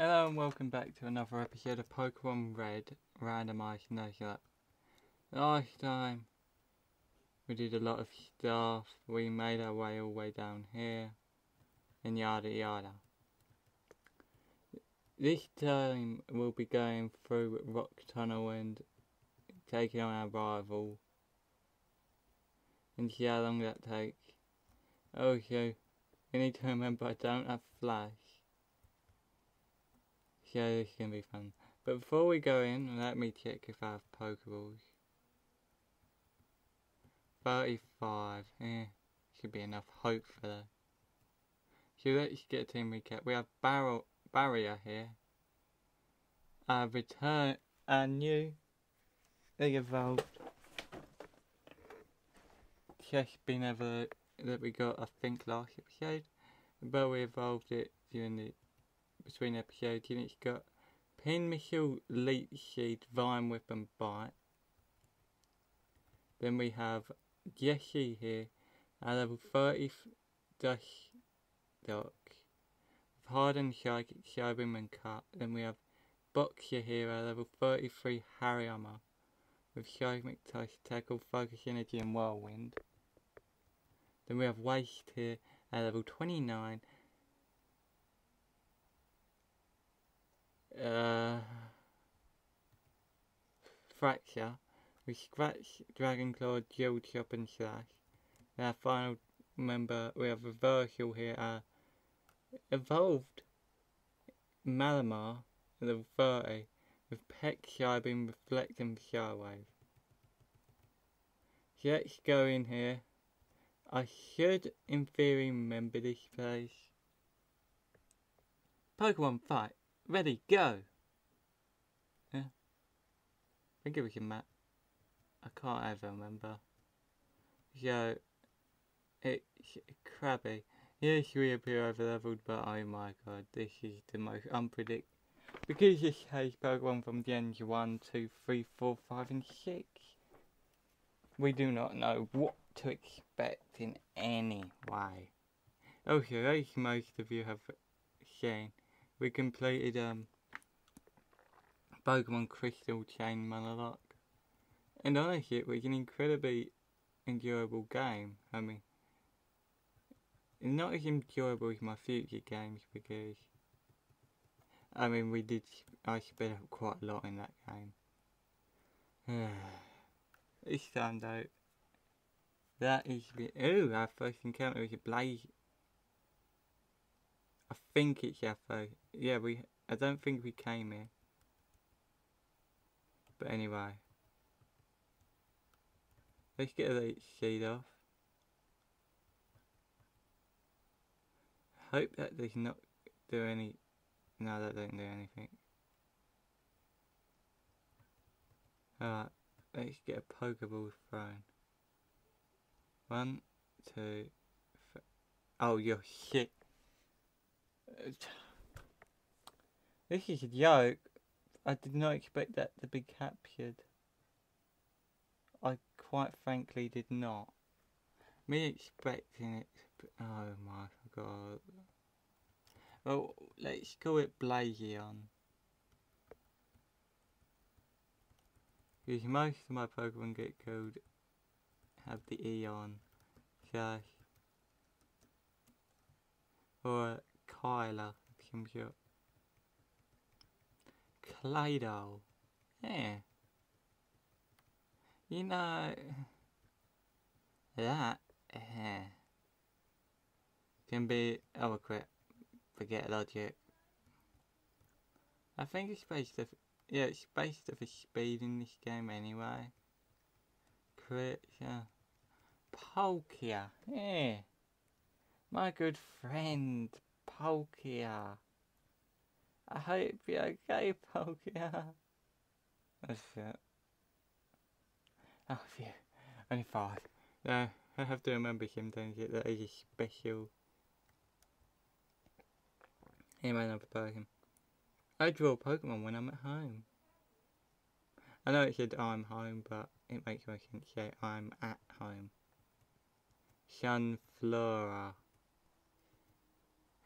Hello and welcome back to another episode of Pokemon Red Randomized Nuzlocke. Last time we did a lot of stuff, we made our way all the way down here, and yada yada. This time we'll be going through Rock Tunnel and taking on our rival and see how long that takes. Also, we need to remember I don't have Flash. So this is going to be fun. But before we go in, let me check if I have Pokeballs. 35. Eh, should be enough hope for that. So let's get a team recap. We have Barrel, Barrier here. Uh, return, a new, they evolved. Just been ever that we got, I think, last episode. But we evolved it during the between episodes, and it's got Pin Missile, Leech Seed, Vine Whip, and Bite. Then we have Jessie here at level 30 Dash Dock. Hardened Psychic, Cyberman and Cut. Then we have Boxer here at level 33 Hariyama with Seismic Toss, Tackle, Focus Energy, and Whirlwind. Then we have Waste here at level 29 uh, Fracture, we scratch Dragon Claw, Dual Chop and Slash. And our final member, we have Reversal here, uh, Evolved Malamar, level 30, with Peck Beam, Reflect and Shywave. So let's go in here. I should, in theory, remember this place. Pokemon Fight. Ready, go! Yeah. I think we can map. I can't ever remember. So, it's crabby. Yes, we appear over leveled, but oh my god, this is the most unpredictable. Because this has Pokemon from Gens 1, 2, 3, 4, 5, and 6, we do not know what to expect in any way. Okay, as most of you have seen, we completed um, Pokemon Crystal Chain Monologue. And honestly, it was an incredibly enjoyable game. I mean, not as enjoyable as my future games because, I mean, we did, I spent quite a lot in that game. this time though, that is the, ooh, our first encounter was a blaze. I think it's first, yeah, we, I don't think we came here. But anyway. Let's get the seed off. Hope that does not do any, no that don't do anything. Alright, let's get a Pokeball thrown. One, two, three. Oh, you're shit. This is a joke. I did not expect that to be captured. I quite frankly did not. Me expecting it Oh my god. Well, let's call it Blazion. Because most of my Pokemon get killed have the Eon, Sash, or Kyler, some sure. Claydol. Yeah. You know, that eh, can be eloquent. Forget logic. I think it's based off, yeah, it's based off a speed in this game anyway. Crit, yeah. Palkia, yeah. My good friend, Palkia. I hope you're okay, Palkia. That's it. Oh, phew. Only five. No, I have to remember sometimes that that is special. He might not Pokemon. I draw Pokemon when I'm at home. I know it said I'm home, but it makes more sense to say I'm at home. Sunflora.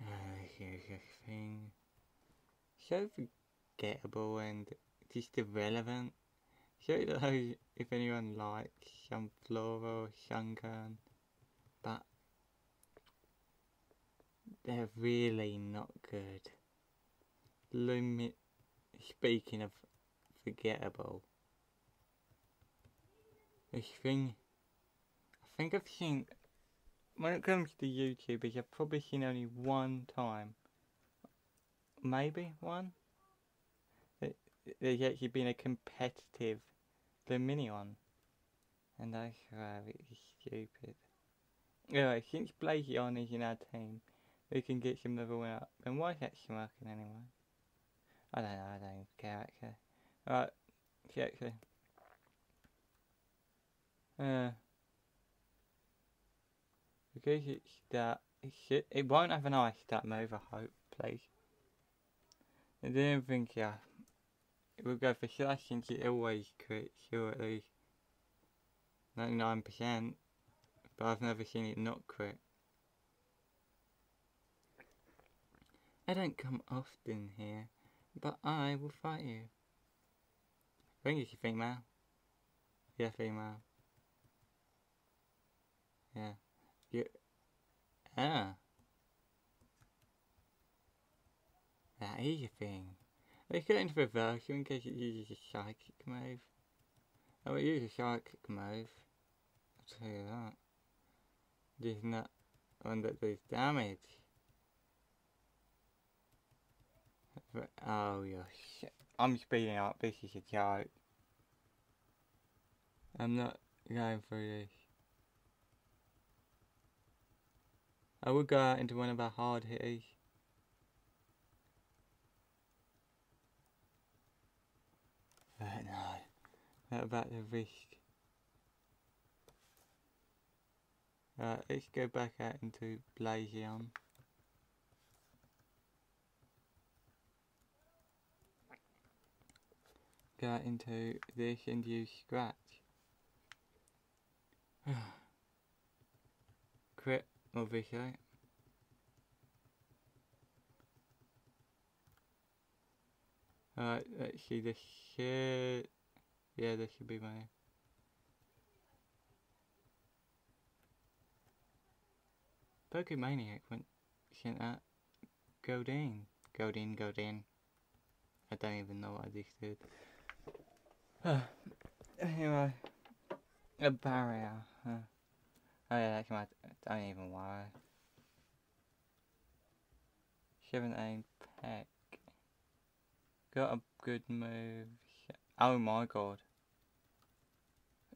Uh, here's a thing. so forgettable and just irrelevant. I don't if anyone likes Sunflora or Sunkern, but they're really not good. Lumi speaking of forgettable, this thing, I think I've seen, when it comes to YouTubers, I've probably seen only one time, maybe one, there's actually been a competitive Lumineon, and I swear it's stupid. Anyway, since Blazion is in our team, we can get some level up. And why is that smirking anyway? I don't know, I don't care actually. Alright, see actually. Uh, because it's that, it, won't have an ice that move, I hope, please. I didn't think, yeah. It will go for slash since it always crits, sure at least 99%, but I've never seen it not crit. I don't come often here, but I will fight you. I think it's a female. Yeah, female. Yeah. You. Ah. That is a thing. Let's get into reverse in case it uses a psychic move. Oh, it uses a psychic move. I'll tell you that. Just not one that does damage. Oh, yeah. I'm speeding up. This is a joke. I'm not going through this. I will go out into one of our hard hitters. But no. What about the risk? Right, let's go back out into Blazion. Go into this and use scratch. Crit, obviously. Alright, let's see, this should... Yeah, this should be my... Pokemaniac went sent that Godin. Godin, Godin. I don't even know what I just did. anyway, a barrier. Uh, oh yeah, that's my. Don't even worry. Seventeen peck. Got a good move. Oh my god.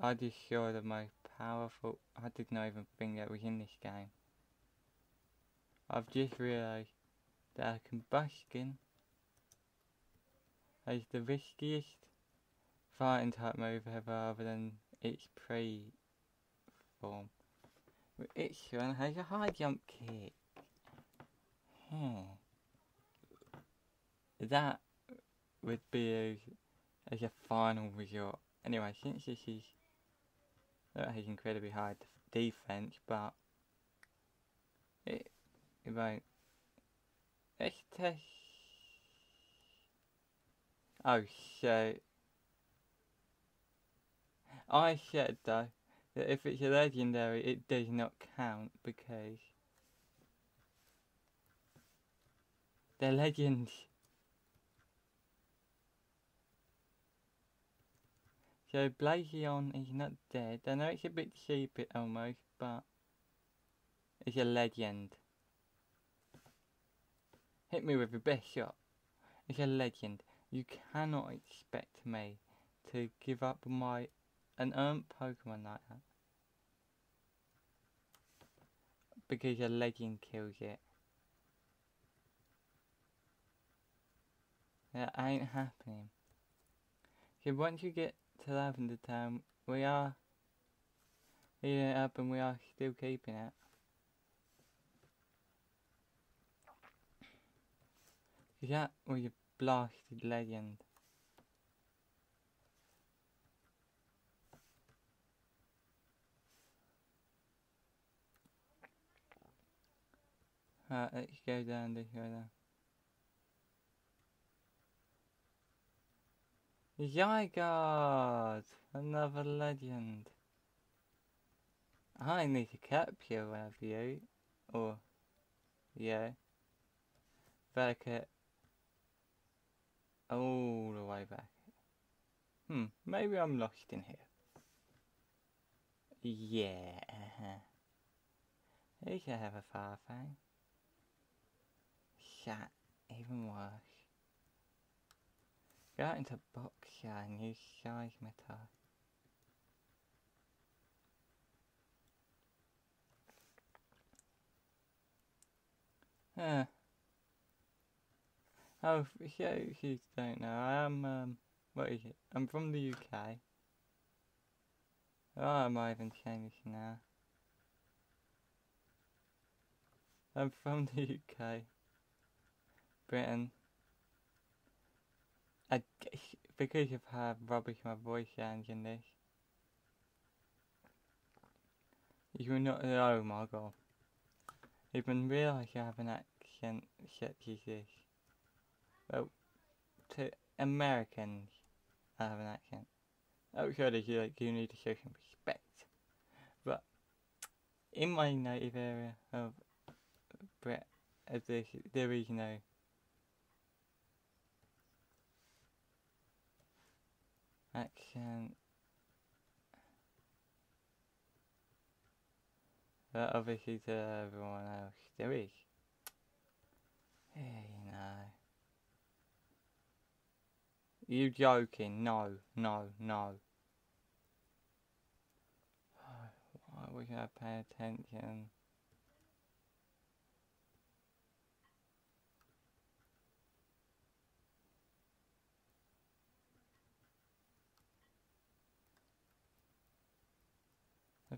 I just saw the most powerful. I did not even think that was in this game. I've just realised that a combustion is the riskiest fighting type move ever other than its pre form. Its one has a high jump kick. Hmm. That would be as a final resort. Anyway, since this is that has incredibly high defense, but it Right. Let's test. Oh shit. I said though that if it's a legendary it does not count because they're legends. So Blazion is not dead. I know it's a bit stupid almost, but it's a legend. Hit me with your best shot. It's a legend. You cannot expect me to give up my an earned Pokemon like that. Because a legend kills it. That ain't happening. So once you get to Lavender Town, we are eating it up and we are still keeping it. Yeah, or you blasted legend. Alright, let's go down this way now. Zygarde! Another legend. I need to capture one of you. Or, yeah. Back at all the way back. Hmm, maybe I'm lost in here. Yeah. You should have a far thing. Shut, even worse. Go out into Boxer and use seismeter. Yeah. Oh, yeah, you don't know. I am, um, what is it? I'm from the UK. Oh, I'm even changed now. I'm from the UK. Britain. I, because of how rubbish my voice sounds in this. You will not, oh my god. Even realise you have an accent such as this. Well, to Americans, I have an accent. Oh, surely you, like, you need to show some respect. But, in my native area of Brit, uh, there, there is no accent. But obviously to everyone else, is. Yeah, you know. You joking? No, no, no. Why we gonna pay attention?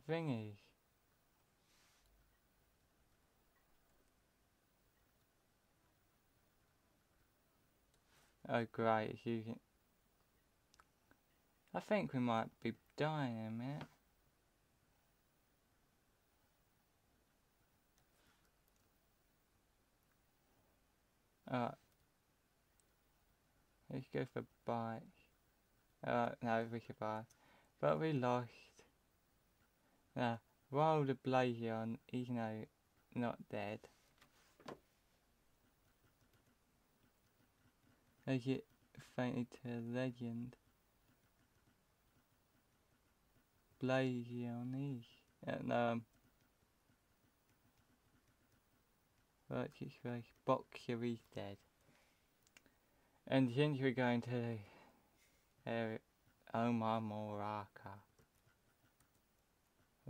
Thing oh great, it's using. I think we might be dying in a minute. Alright. Let's go for bike. Uh, no, we should buy. But we lost. Now, while the Blazion is now not dead, I get fainted to legend. Blazion is. Uh, um, right, it's right. Boxer is dead. And since we're going to uh, Omar Moraka.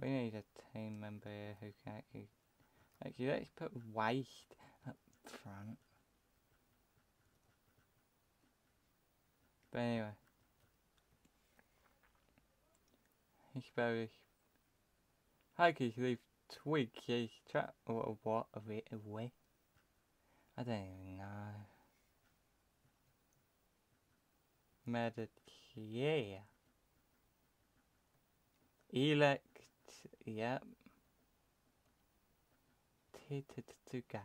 We need a team member here who can actually, actually let's put waste up front. But anyway. Ich suppose I could leave twig his trap or what of it away. I don't even know. Meditate. Elect Yep. Tituga.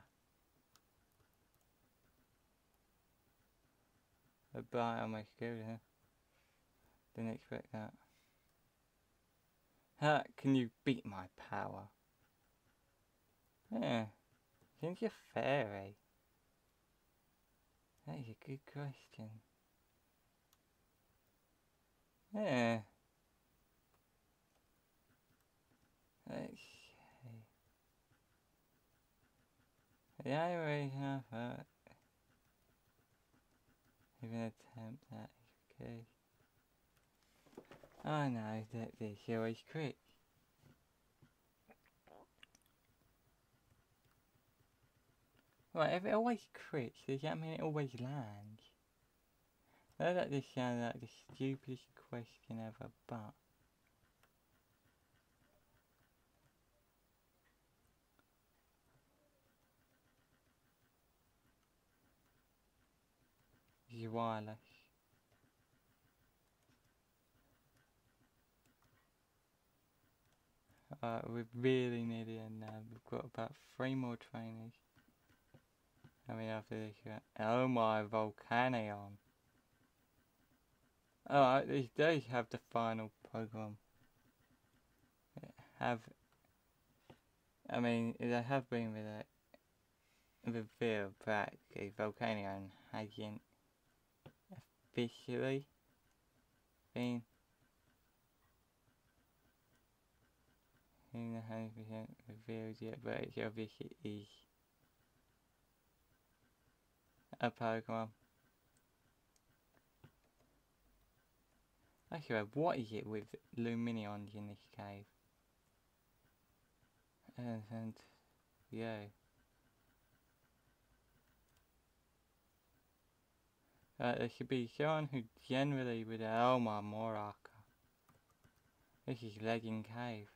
A bite on my scooter. Didn't expect that. How can you beat my power? Yeah. Think you're fairy? Eh? That is a good question. Yeah. Let's see. The only way have that even attempt that because I know that this always crits. Right, if it always crits, does that mean it always lands? I know that this sounds like the stupidest question ever, but Uh, we're really nearly in now. We've got about three more trainers. I mean, after this, oh my Volcanion. Alright, these days have the final Pokemon. Have I mean they have been with it revealed practically Volcanion hasn't officially been in the hundred percent revealed yet, but it obviously is a Pokemon. Actually, what is it with Lumineons in this cave? And, and yeah. There should be someone who generally would Elma Moraka. This is Legend Cave.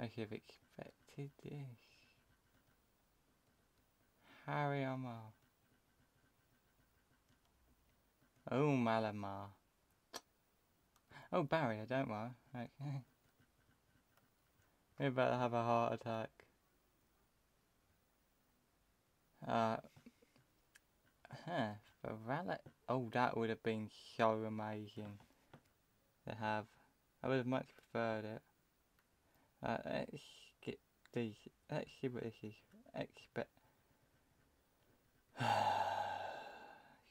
I should have expected this. Hariyama. Oh, Malamar. Oh, Barrier, don't worry. Okay. We're about to have a heart attack. Uh, huh. Oh, that would have been so amazing to have. I would have much preferred it. Uh, let's get these. Let's see what this is. Expect.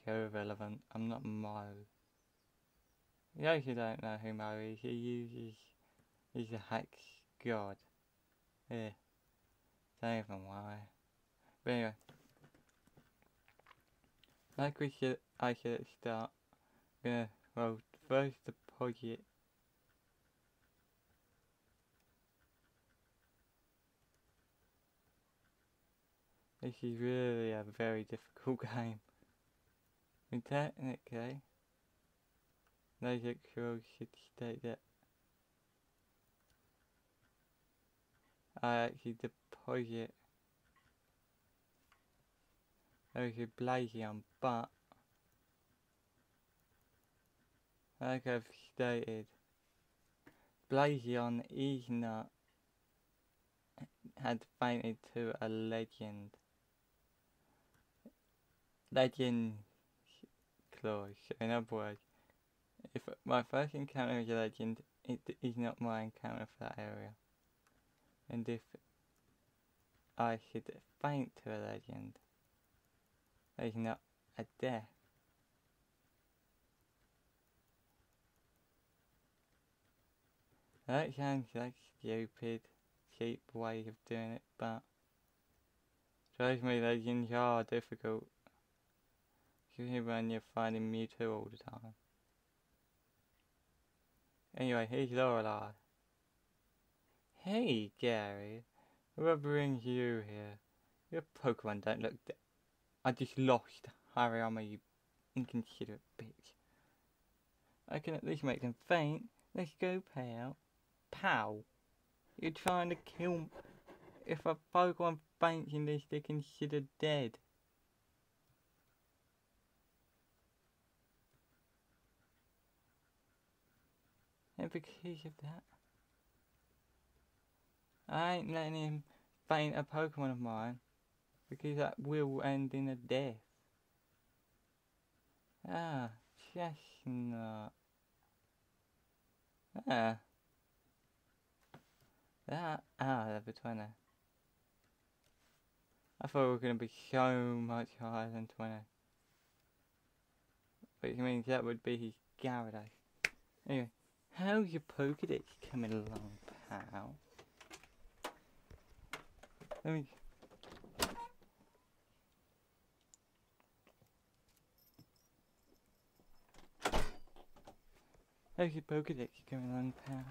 so irrelevant. I'm not Mo. You actually don't know who Mo is. He uses. He's a hex god. Yeah. Don't even worry. But anyway. Like we should, I should start. Gonna, well, first deposit This is really a very difficult game. And technically, those actuals should state that I actually deposit Blazion, but like I've stated, Blazion is not had fainted to a legend legend clause. In other words, if my first encounter is a legend, it is not my encounter for that area. And if I should faint to a legend, is not a death. That sounds like stupid, cheap way of doing it, but trust me, legends are difficult when you're finding Mewtwo all the time. Anyway, here's Lorelei. Hey, Gary. What brings you here? Your Pokemon don't look I just lost Hariyama, you inconsiderate bitch. I can at least make them faint. Let's go, pal. Pow. You're trying to kill... me. If a Pokemon faints in this, they're considered dead. And because of that, I ain't letting him faint a Pokemon of mine because that will end in a death. Ah, chestnut. Ah. That, ah, level 20. I thought we were going to be so much higher than 20. Which means that would be his Gyarados. Anyway. How's your Pokedex coming along, pal? Let me... How's your Pokedex coming along, pal?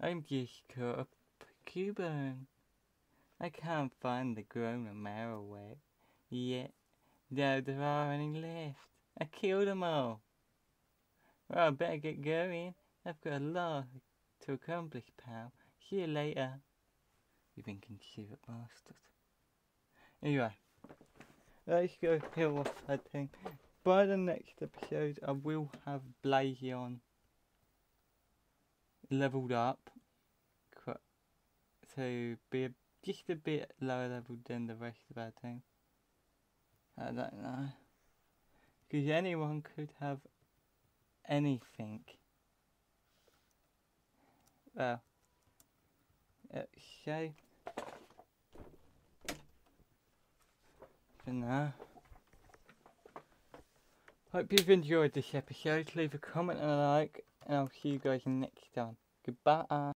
I'm just caught up Cubone. I can't find the grown Marowak yet. Though there are any left. I killed them all. Well, I better get going. I've got a lot to accomplish, pal. See you later. You've been considerate bastard. Anyway, let's go kill off that thing. By the next episode, I will have Blazion leveled up to be a, just a bit lower level than the rest of our team. I don't know. Because anyone could have anything. Well, okay. For now. Hope you've enjoyed this episode. Leave a comment and a like, and I'll see you guys next time. Goodbye.